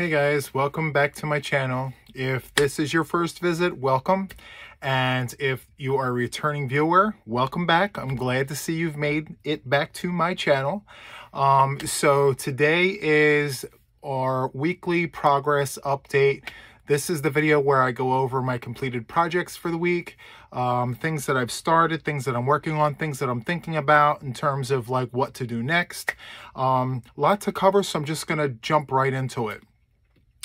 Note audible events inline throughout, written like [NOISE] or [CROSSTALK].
Hey guys, welcome back to my channel. If this is your first visit, welcome. And if you are a returning viewer, welcome back. I'm glad to see you've made it back to my channel. Um, so today is our weekly progress update. This is the video where I go over my completed projects for the week, um, things that I've started, things that I'm working on, things that I'm thinking about in terms of like what to do next. Um, lot to cover, so I'm just going to jump right into it.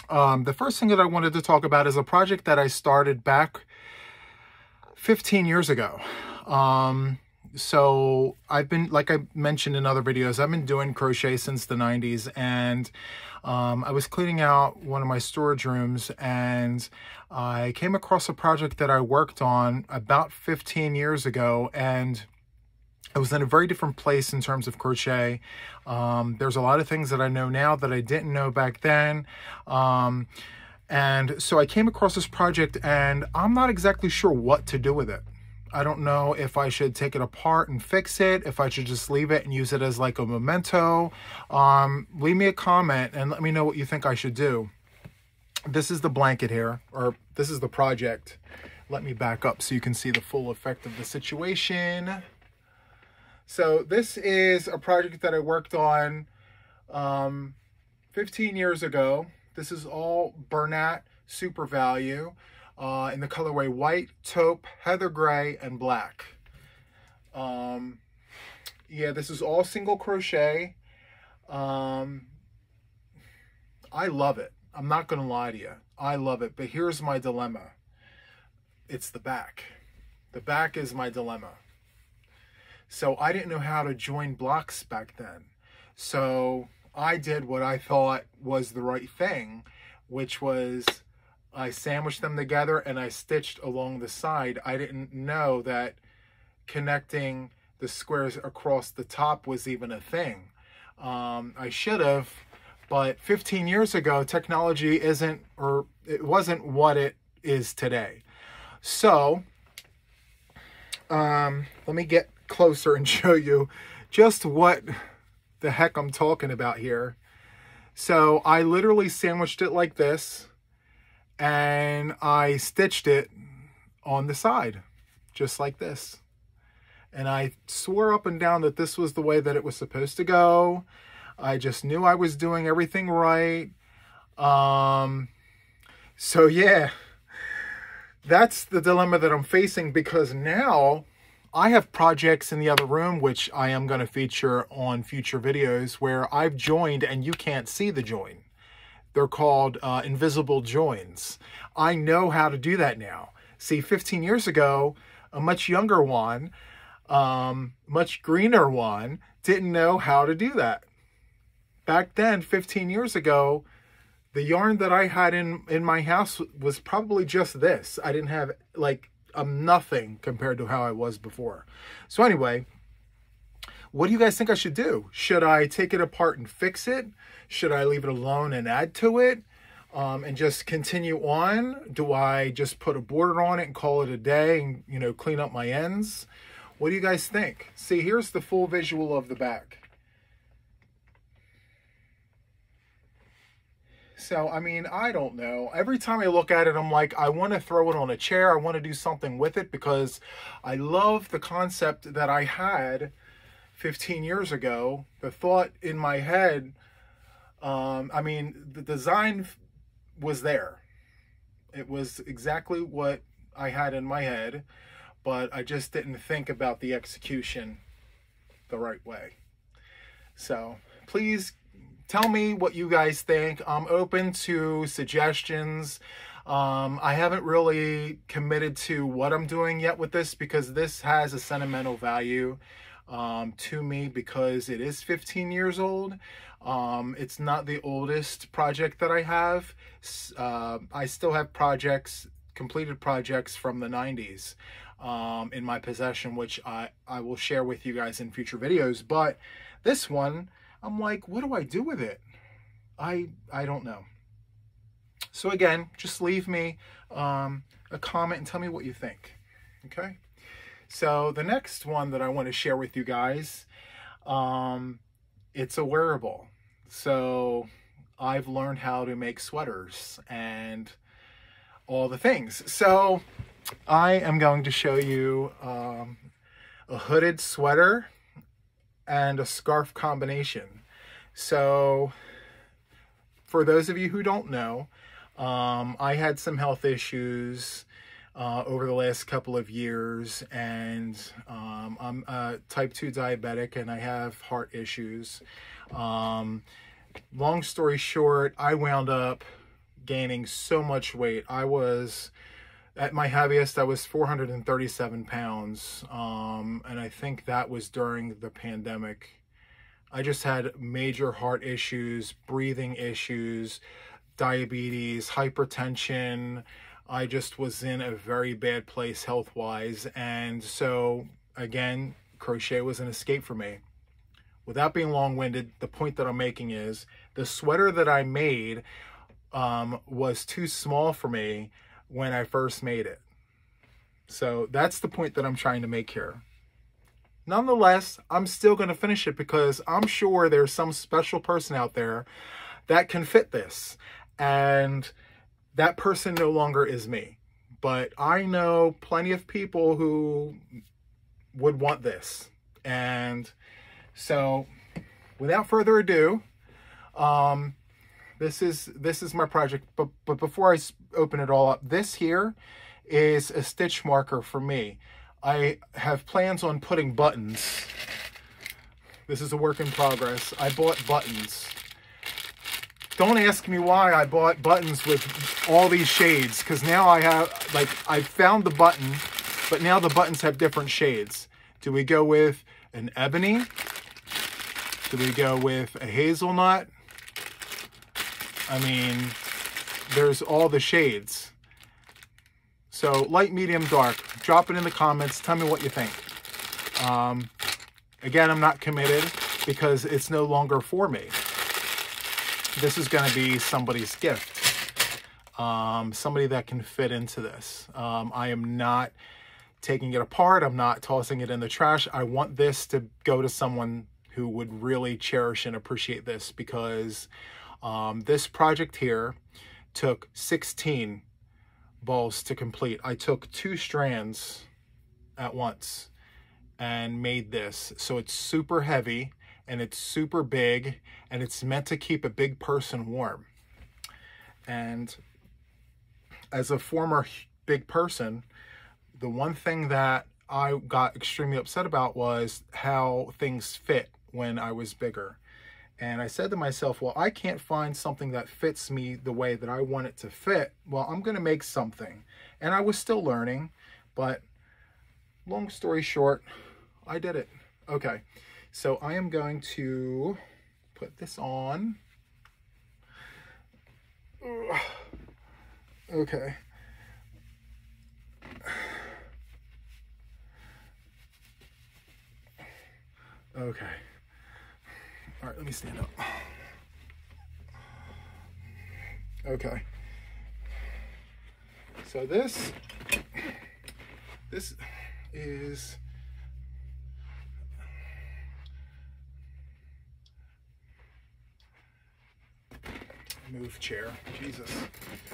Um, the first thing that I wanted to talk about is a project that I started back 15 years ago. Um, so I've been, like I mentioned in other videos, I've been doing crochet since the 90s and um, I was cleaning out one of my storage rooms and I came across a project that I worked on about 15 years ago and I was in a very different place in terms of crochet. Um, there's a lot of things that I know now that I didn't know back then. Um, and so I came across this project and I'm not exactly sure what to do with it. I don't know if I should take it apart and fix it, if I should just leave it and use it as like a memento. Um, leave me a comment and let me know what you think I should do. This is the blanket here, or this is the project. Let me back up so you can see the full effect of the situation. So this is a project that I worked on um, 15 years ago. This is all Bernat Super Value uh, in the colorway white, taupe, heather gray, and black. Um, yeah, this is all single crochet. Um, I love it. I'm not going to lie to you. I love it. But here's my dilemma. It's the back. The back is my dilemma. So I didn't know how to join blocks back then. So I did what I thought was the right thing, which was I sandwiched them together and I stitched along the side. I didn't know that connecting the squares across the top was even a thing. Um, I should have, but 15 years ago, technology isn't, or it wasn't what it is today. So, um, let me get closer and [LAUGHS] show you just what the heck I'm talking about here. So I literally sandwiched it like this and I stitched it on the side, just like this. And I swore up and down that this was the way that it was supposed to go. I just knew I was doing everything right. Um, so yeah, that's the dilemma that I'm facing because now I have projects in the other room, which I am going to feature on future videos, where I've joined and you can't see the join. They're called uh, invisible joins. I know how to do that now. See, 15 years ago, a much younger one, um, much greener one, didn't know how to do that. Back then, 15 years ago, the yarn that I had in, in my house was probably just this. I didn't have like I'm nothing compared to how I was before. So anyway, what do you guys think I should do? Should I take it apart and fix it? Should I leave it alone and add to it? Um, and just continue on? Do I just put a border on it and call it a day and, you know, clean up my ends? What do you guys think? See, here's the full visual of the back. So, I mean, I don't know. Every time I look at it, I'm like, I want to throw it on a chair. I want to do something with it because I love the concept that I had 15 years ago. The thought in my head, um, I mean, the design was there. It was exactly what I had in my head, but I just didn't think about the execution the right way. So, please tell me what you guys think. I'm open to suggestions. Um, I haven't really committed to what I'm doing yet with this because this has a sentimental value um, to me because it is 15 years old. Um, it's not the oldest project that I have. Uh, I still have projects, completed projects from the 90s um, in my possession, which I, I will share with you guys in future videos. But this one, I'm like, what do I do with it? I I don't know. So again, just leave me um, a comment and tell me what you think. Okay. So the next one that I want to share with you guys, um, it's a wearable. So I've learned how to make sweaters and all the things. So I am going to show you um, a hooded sweater and a scarf combination. So for those of you who don't know, um, I had some health issues uh, over the last couple of years and um, I'm a type 2 diabetic and I have heart issues. Um, long story short, I wound up gaining so much weight. I was at my heaviest, I was 437 pounds. Um, and I think that was during the pandemic. I just had major heart issues, breathing issues, diabetes, hypertension. I just was in a very bad place health wise. And so, again, crochet was an escape for me. Without being long winded, the point that I'm making is the sweater that I made um, was too small for me when I first made it. So that's the point that I'm trying to make here. Nonetheless, I'm still going to finish it because I'm sure there's some special person out there that can fit this. And that person no longer is me. But I know plenty of people who would want this. And so without further ado, um, this is this is my project. But, but before I open it all up, this here is a stitch marker for me. I have plans on putting buttons. This is a work in progress. I bought buttons. Don't ask me why I bought buttons with all these shades, because now I have, like, I found the button, but now the buttons have different shades. Do we go with an ebony? Do we go with a hazelnut? I mean, there's all the shades. So light, medium, dark. Drop it in the comments. Tell me what you think. Um, again, I'm not committed because it's no longer for me. This is going to be somebody's gift. Um, somebody that can fit into this. Um, I am not taking it apart. I'm not tossing it in the trash. I want this to go to someone who would really cherish and appreciate this because um, this project here took 16 balls to complete. I took two strands at once and made this. So it's super heavy and it's super big and it's meant to keep a big person warm. And as a former big person, the one thing that I got extremely upset about was how things fit when I was bigger. And I said to myself, well, I can't find something that fits me the way that I want it to fit. Well, I'm going to make something. And I was still learning, but long story short, I did it. Okay, so I am going to put this on. Okay. [SIGHS] Okay. All right, let me stand up. Okay. So this, this is move chair. Jesus.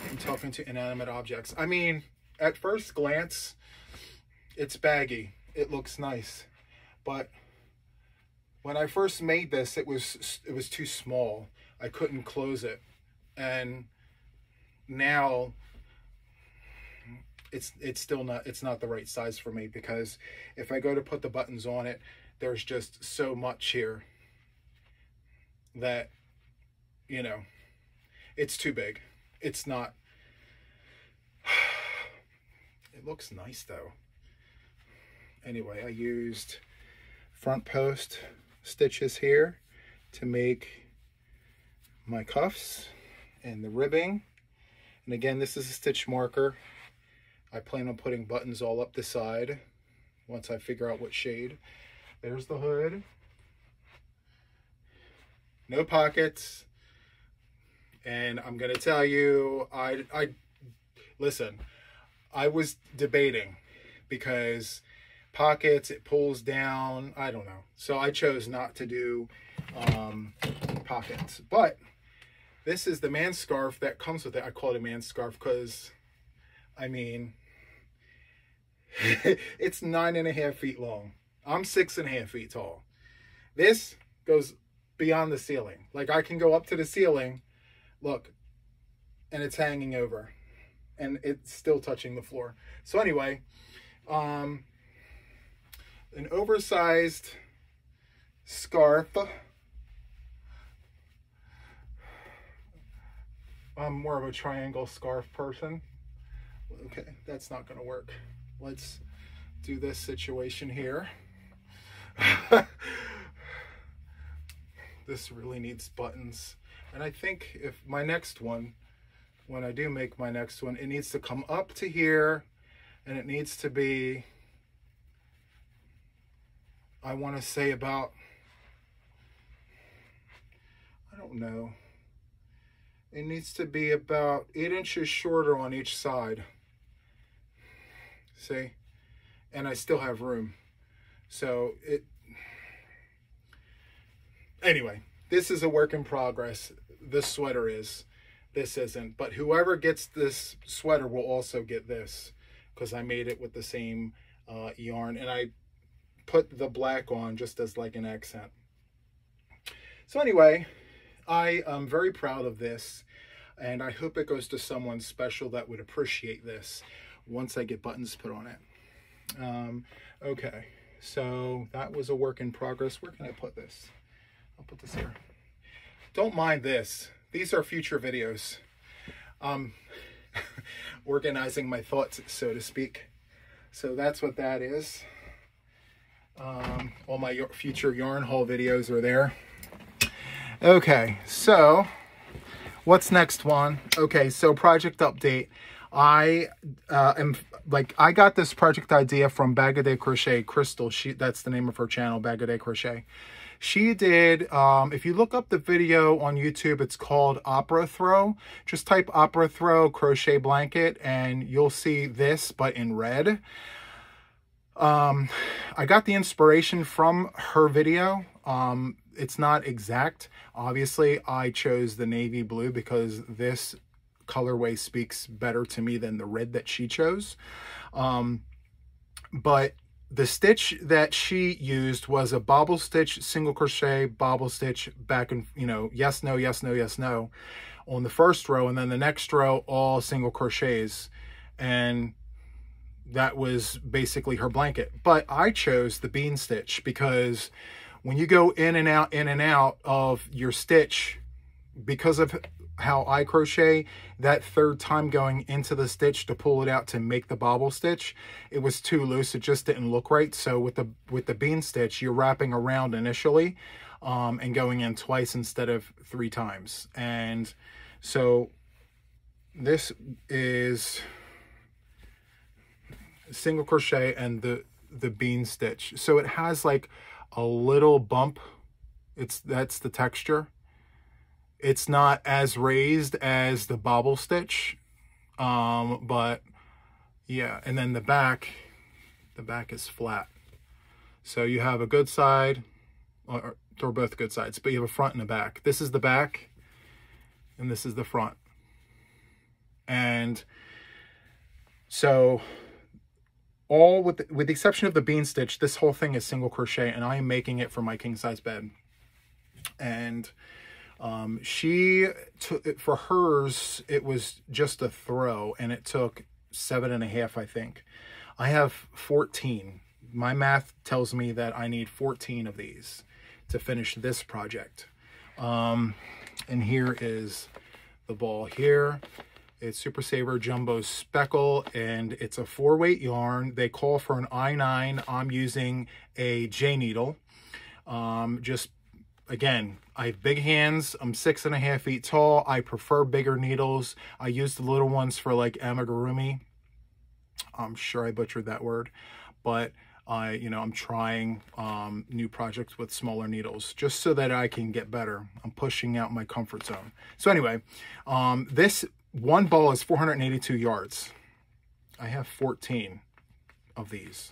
I'm talking to inanimate objects. I mean, at first glance, it's baggy. It looks nice. But when I first made this, it was it was too small. I couldn't close it, and now it's it's still not it's not the right size for me because if I go to put the buttons on it, there's just so much here that you know it's too big. It's not. [SIGHS] It looks nice though. Anyway, I used front post stitches here to make my cuffs and the ribbing. And again, this is a stitch marker. I plan on putting buttons all up the side once I figure out what shade. There's the hood. No pockets. And I'm going to tell you, I, I, listen, I was debating because pockets, it pulls down. I don't know. So I chose not to do um, pockets. But this is the man scarf that comes with it. I call it a man scarf because, I mean, [LAUGHS] it's nine and a half feet long. I'm six and a half feet tall. This goes beyond the ceiling. Like I can go up to the ceiling, look, and it's hanging over and it's still touching the floor. So anyway, um, an oversized scarf. I'm more of a triangle scarf person. Okay, that's not gonna work. Let's do this situation here. [LAUGHS] this really needs buttons. And I think if my next one, when I do make my next one, it needs to come up to here and it needs to be, I want to say about, I don't know, it needs to be about eight inches shorter on each side. See? And I still have room. So it, anyway, this is a work in progress. This sweater is, this isn't. But whoever gets this sweater will also get this because I made it with the same uh, yarn. And I put the black on just as like an accent. So anyway, I am very proud of this and I hope it goes to someone special that would appreciate this once I get buttons put on it. Um, okay, so that was a work in progress. Where can I put this? I'll put this here. Don't mind this. These are future videos. Um, [LAUGHS] organizing my thoughts, so to speak. So that's what that is. Um, all my future yarn haul videos are there. Okay, so what's next one? Okay, so project update. I uh, am like I got this project idea from Bag-O-Day Crochet Crystal. She that's the name of her channel, Bag-O-Day Crochet. She did, um, if you look up the video on YouTube, it's called Opera Throw. Just type Opera Throw crochet blanket and you'll see this, but in red. Um, I got the inspiration from her video. Um, it's not exact. Obviously, I chose the navy blue because this colorway speaks better to me than the red that she chose. Um, but the stitch that she used was a bobble stitch, single crochet, bobble stitch, back and, you know, yes, no, yes, no, yes, no, on the first row. And then the next row, all single crochets. And that was basically her blanket. But I chose the bean stitch because when you go in and out, in and out of your stitch, because of how I crochet, that third time going into the stitch to pull it out to make the bobble stitch, it was too loose. It just didn't look right. So with the with the bean stitch, you're wrapping around initially um, and going in twice instead of three times. And so this is single crochet and the the bean stitch. So it has like a little bump. It's that's the texture. It's not as raised as the bobble stitch, um, but yeah. And then the back, the back is flat. So you have a good side, or they're both good sides, but you have a front and a back. This is the back, and this is the front. And so all with the, with the exception of the bean stitch, this whole thing is single crochet and I am making it for my king size bed. And um, she took for hers, it was just a throw and it took seven and a half, I think. I have 14. My math tells me that I need 14 of these to finish this project. Um, and here is the ball here. It's Super Saver Jumbo Speckle, and it's a four weight yarn. They call for an I9. I'm using a J needle. Um, just, again, I have big hands. I'm six and a half feet tall. I prefer bigger needles. I use the little ones for like amigurumi. I'm sure I butchered that word, but I, you know, I'm trying um, new projects with smaller needles just so that I can get better. I'm pushing out my comfort zone. So anyway, um, this one ball is 482 yards. I have 14 of these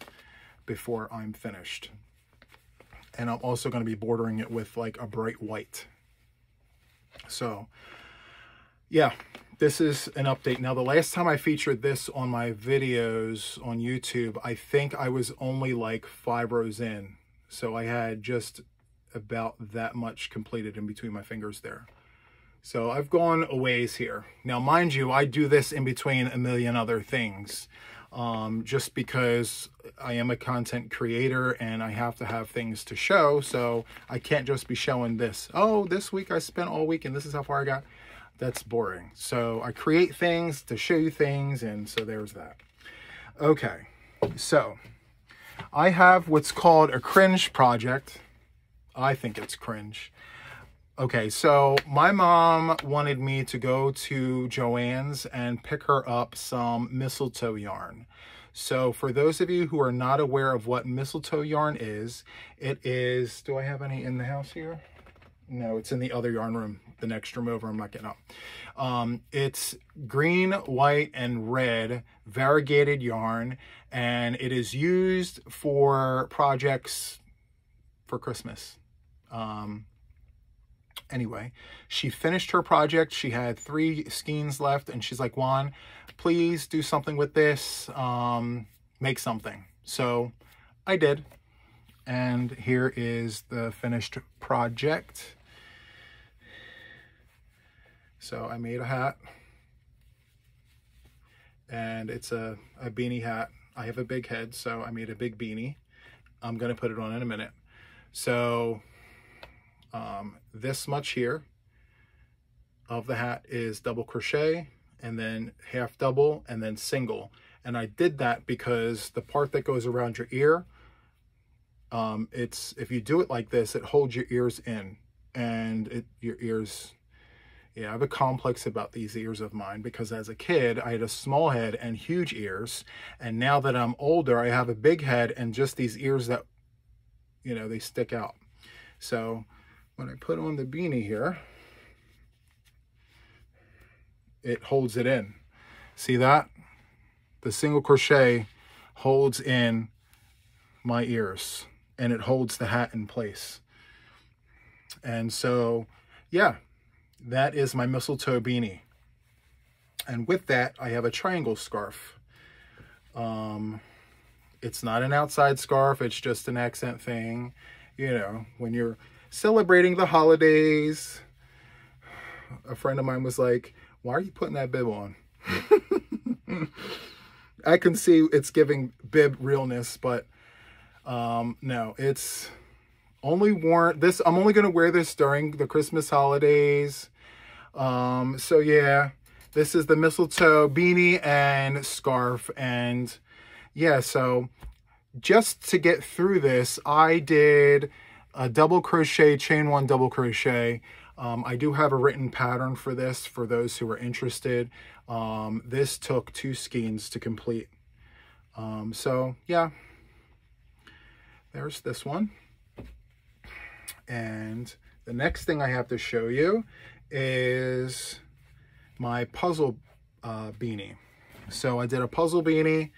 before I'm finished. And I'm also going to be bordering it with like a bright white. So yeah, this is an update. Now, the last time I featured this on my videos on YouTube, I think I was only like five rows in. So I had just about that much completed in between my fingers there. So I've gone a ways here. Now, mind you, I do this in between a million other things. Um, just because I am a content creator and I have to have things to show. So I can't just be showing this. Oh, this week I spent all week and this is how far I got. That's boring. So I create things to show you things. And so there's that. Okay. So I have what's called a cringe project. I think it's cringe. Okay, so my mom wanted me to go to Joann's and pick her up some mistletoe yarn. So for those of you who are not aware of what mistletoe yarn is, it is, do I have any in the house here? No, it's in the other yarn room, the next room over, I'm not getting up. Um, it's green, white, and red variegated yarn, and it is used for projects for Christmas. Um, anyway, she finished her project. She had three skeins left, and she's like, Juan, please do something with this. Um, make something. So I did. And here is the finished project. So I made a hat. And it's a, a beanie hat. I have a big head, so I made a big beanie. I'm going to put it on in a minute. So um, this much here of the hat is double crochet and then half double and then single. And I did that because the part that goes around your ear, um, it's if you do it like this, it holds your ears in and it your ears yeah, I have a complex about these ears of mine because as a kid, I had a small head and huge ears. And now that I'm older, I have a big head and just these ears that, you know, they stick out. So when I put on the beanie here, it holds it in. See that? The single crochet holds in my ears and it holds the hat in place. And so, yeah, that is my mistletoe beanie. And with that, I have a triangle scarf. Um, it's not an outside scarf. It's just an accent thing. You know, when you're celebrating the holidays. A friend of mine was like, why are you putting that bib on? [LAUGHS] I can see it's giving bib realness, but um, no, it's only worn this. I'm only going to wear this during the Christmas holidays. Um, so yeah, this is the mistletoe beanie and scarf. And yeah, so just to get through this, I did a double crochet, chain one double crochet. Um, I do have a written pattern for this for those who are interested. Um, this took two skeins to complete. Um, so yeah, there's this one. And the next thing I have to show you is my puzzle uh, beanie. So I did a puzzle beanie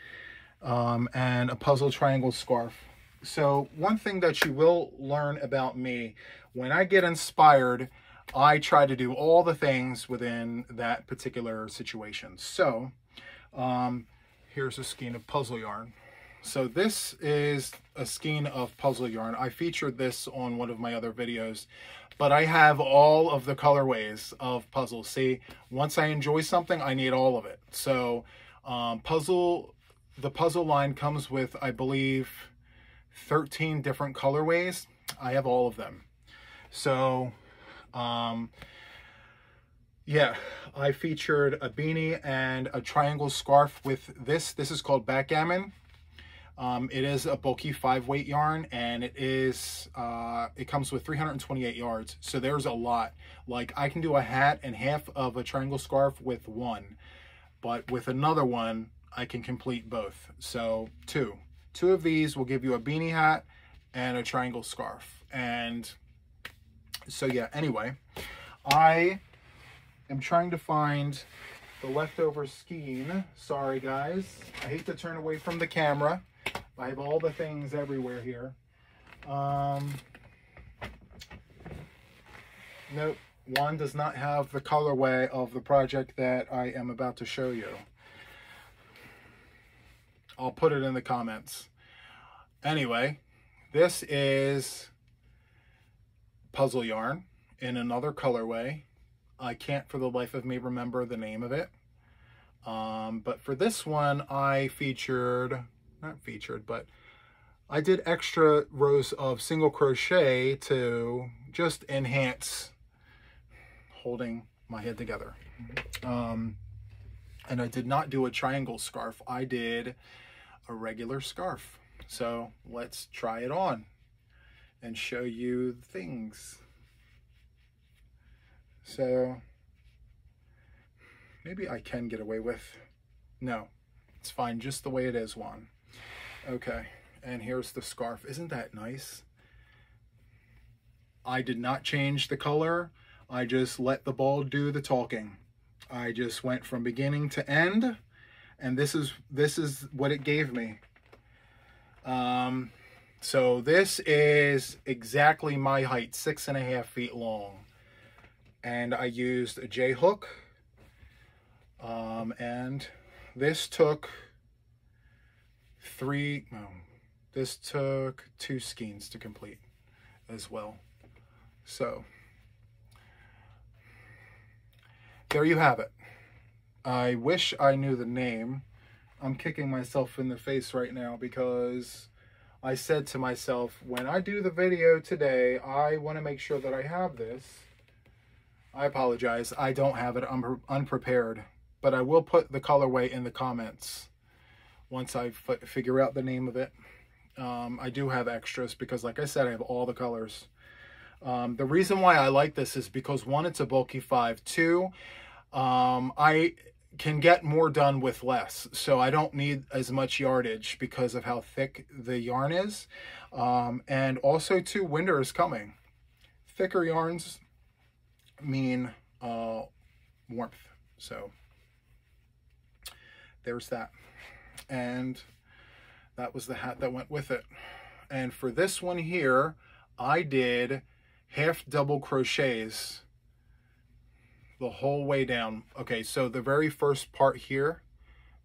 um, and a puzzle triangle scarf. So one thing that you will learn about me, when I get inspired, I try to do all the things within that particular situation. So um, here's a skein of puzzle yarn. So this is a skein of puzzle yarn. I featured this on one of my other videos, but I have all of the colorways of puzzles. See, once I enjoy something, I need all of it. So um, puzzle, the puzzle line comes with, I believe, 13 different colorways. I have all of them. So, um, yeah, I featured a beanie and a triangle scarf with this. This is called backgammon. Um, it is a bulky five weight yarn and it is, uh, it comes with 328 yards. So there's a lot. Like I can do a hat and half of a triangle scarf with one, but with another one, I can complete both. So two. Two of these will give you a beanie hat and a triangle scarf. And so yeah, anyway, I am trying to find the leftover skein. Sorry guys, I hate to turn away from the camera. I have all the things everywhere here. Um, nope, one does not have the colorway of the project that I am about to show you. I'll put it in the comments. Anyway, this is puzzle yarn in another colorway. I can't for the life of me remember the name of it. Um, but for this one, I featured, not featured, but I did extra rows of single crochet to just enhance holding my head together. Um, and I did not do a triangle scarf. I did a regular scarf. So let's try it on and show you things. So maybe I can get away with, no, it's fine just the way it is, Juan. Okay, and here's the scarf. Isn't that nice? I did not change the color. I just let the ball do the talking. I just went from beginning to end, and this is this is what it gave me. Um, so this is exactly my height, six and a half feet long. And I used a J hook. Um, and this took three, no, this took two skeins to complete as well. So there you have it. I wish I knew the name. I'm kicking myself in the face right now because I said to myself, when I do the video today, I want to make sure that I have this. I apologize. I don't have it I'm unprepared, but I will put the colorway in the comments once I figure out the name of it. Um, I do have extras because, like I said, I have all the colors. Um, the reason why I like this is because one, it's a bulky five. Two, um, I can get more done with less. So I don't need as much yardage because of how thick the yarn is. Um, and also too, winter is coming. Thicker yarns mean uh, warmth. So there's that. And that was the hat that went with it. And for this one here, I did half double crochets the whole way down. Okay, so the very first part here,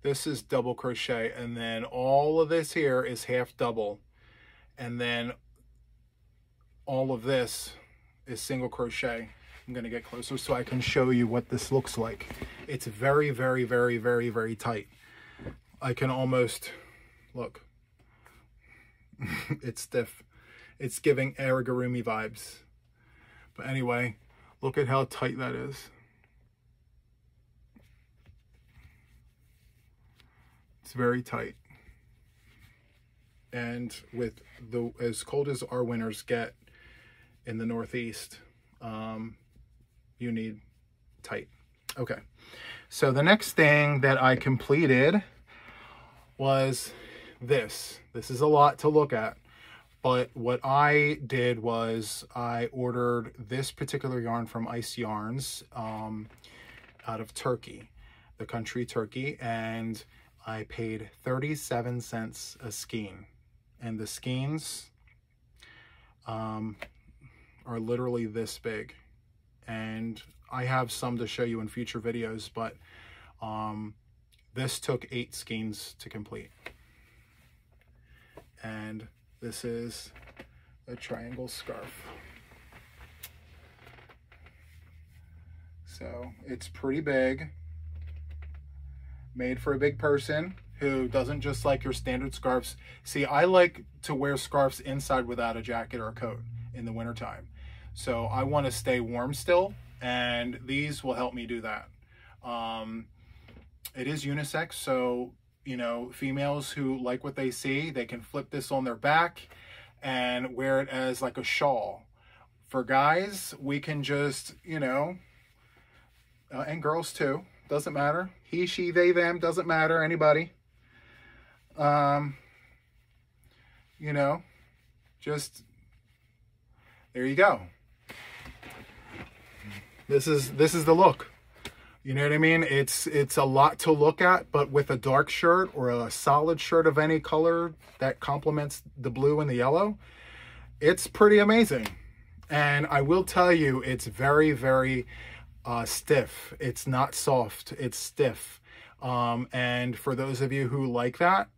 this is double crochet, and then all of this here is half double, and then all of this is single crochet. I'm gonna get closer so I can show you what this looks like. It's very, very, very, very, very tight. I can almost, look, [LAUGHS] it's stiff. It's giving Arigurumi vibes. But anyway, look at how tight that is. It's very tight. And with the as cold as our winters get in the Northeast, um, you need tight. Okay. So the next thing that I completed was this. This is a lot to look at. But what I did was I ordered this particular yarn from Ice Yarns um, out of Turkey, the country Turkey. And I paid 37 cents a skein. And the skeins um, are literally this big. And I have some to show you in future videos, but um, this took eight skeins to complete. And this is a triangle scarf. So it's pretty big made for a big person who doesn't just like your standard scarves. See, I like to wear scarves inside without a jacket or a coat in the wintertime. So I want to stay warm still, and these will help me do that. Um, it is unisex, so, you know, females who like what they see, they can flip this on their back and wear it as like a shawl. For guys, we can just, you know, uh, and girls too, doesn't matter. He, she, they, them, doesn't matter. Anybody. Um, you know, just, there you go. This is, this is the look. You know what I mean? It's it's a lot to look at, but with a dark shirt or a solid shirt of any color that complements the blue and the yellow, it's pretty amazing. And I will tell you, it's very, very uh, stiff. It's not soft, it's stiff. Um, and for those of you who like that,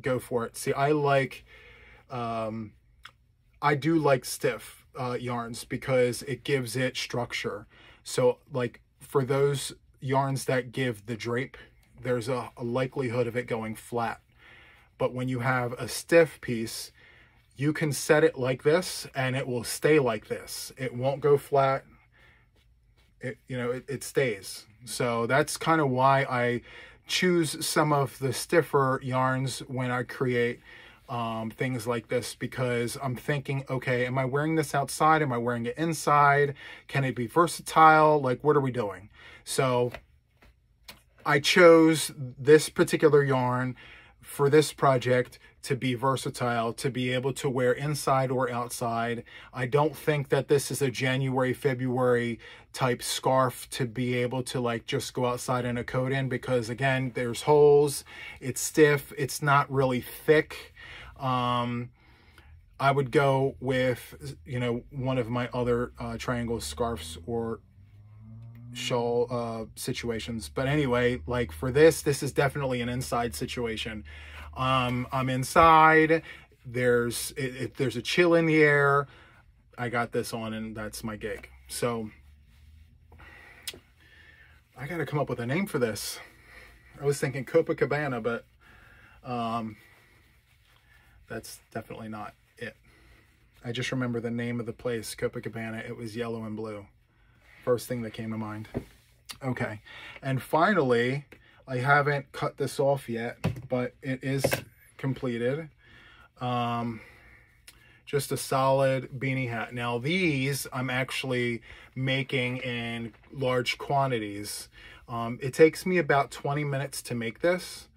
go for it. See, I like, um, I do like stiff uh, yarns because it gives it structure. So like for those yarns that give the drape, there's a, a likelihood of it going flat. But when you have a stiff piece, you can set it like this and it will stay like this. It won't go flat. It, you know, it, it stays. So that's kind of why I choose some of the stiffer yarns when I create um, things like this because I'm thinking, okay, am I wearing this outside? Am I wearing it inside? Can it be versatile? Like, what are we doing? So I chose this particular yarn for this project to be versatile, to be able to wear inside or outside. I don't think that this is a January, February type scarf to be able to like just go outside in a coat in because again, there's holes, it's stiff, it's not really thick. Um, I would go with, you know, one of my other uh, triangle scarves or shawl uh, situations. But anyway, like for this, this is definitely an inside situation. Um, I'm inside. There's it, it, there's a chill in the air. I got this on, and that's my gig. So I got to come up with a name for this. I was thinking Copacabana, but um, that's definitely not it. I just remember the name of the place, Copacabana. It was yellow and blue. First thing that came to mind. Okay. And finally, I haven't cut this off yet, but it is completed. Um, just a solid beanie hat. Now these I'm actually making in large quantities. Um, it takes me about 20 minutes to make this.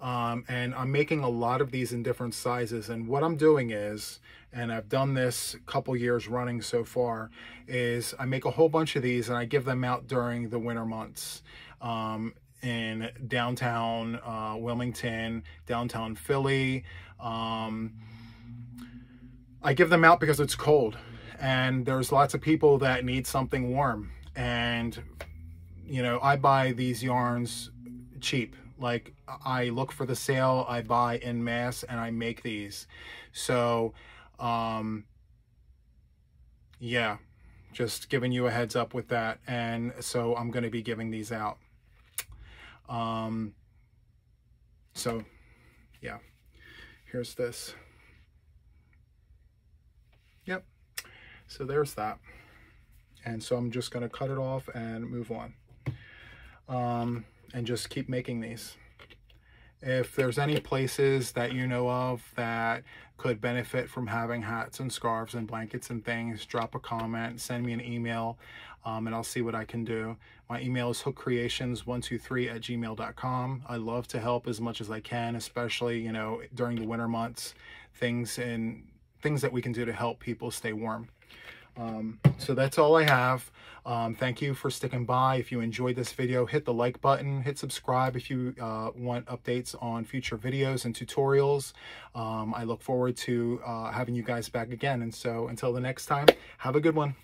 Um, and I'm making a lot of these in different sizes. And what I'm doing is, and I've done this a couple years running so far, is I make a whole bunch of these and I give them out during the winter months. Um, in downtown uh, Wilmington, downtown Philly. Um, I give them out because it's cold and there's lots of people that need something warm. And, you know, I buy these yarns cheap. Like I look for the sale, I buy in mass and I make these. So, um, yeah, just giving you a heads up with that. And so I'm going to be giving these out. Um, so yeah, here's this. Yep. So there's that. And so I'm just going to cut it off and move on. Um, and just keep making these. If there's any places that you know of that could benefit from having hats and scarves and blankets and things, drop a comment, send me an email, um, and I'll see what I can do. My email is hookcreations123 at gmail.com. I love to help as much as I can, especially, you know, during the winter months, things and things that we can do to help people stay warm. Um, so that's all I have. Um, thank you for sticking by. If you enjoyed this video, hit the like button, hit subscribe if you uh, want updates on future videos and tutorials. Um, I look forward to uh, having you guys back again. And so until the next time, have a good one.